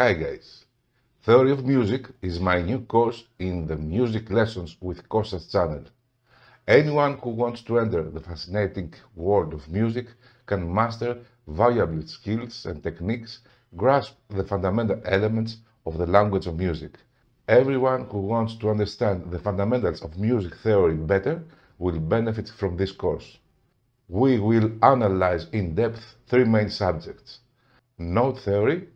Hi guys! Theory of Music is my new course in the Music Lessons with Costas channel. Anyone who wants to enter the fascinating world of music can master valuable skills and techniques, grasp the fundamental elements of the language of music. Everyone who wants to understand the fundamentals of music theory better will benefit from this course. We will analyze in depth three main subjects note theory,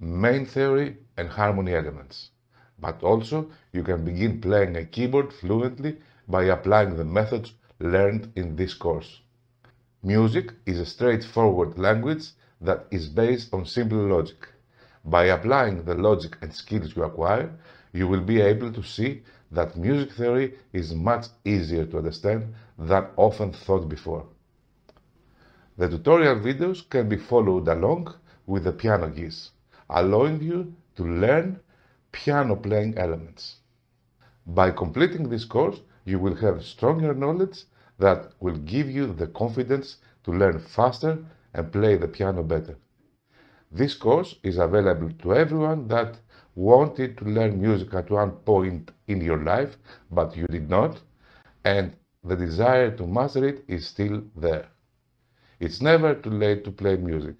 main theory, and harmony elements. But also, you can begin playing a keyboard fluently by applying the methods learned in this course. Music is a straightforward language that is based on simple logic. By applying the logic and skills you acquire, you will be able to see that music theory is much easier to understand than often thought before. The tutorial videos can be followed along with the piano keys, allowing you to learn piano playing elements. By completing this course, you will have stronger knowledge that will give you the confidence to learn faster and play the piano better. This course is available to everyone that wanted to learn music at one point in your life, but you did not, and the desire to master it is still there. It's never too late to play music.